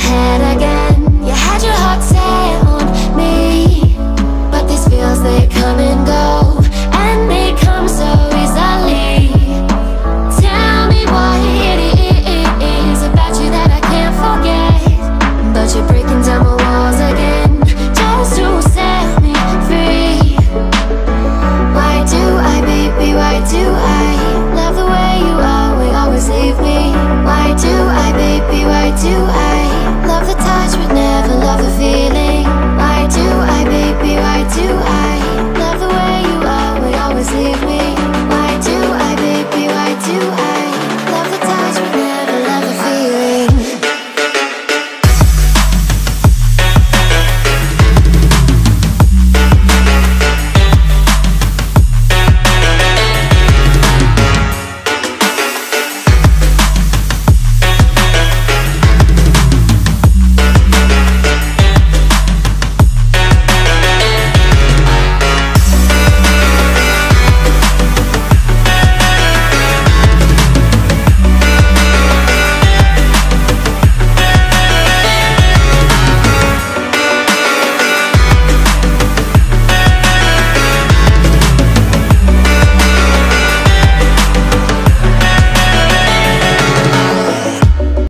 head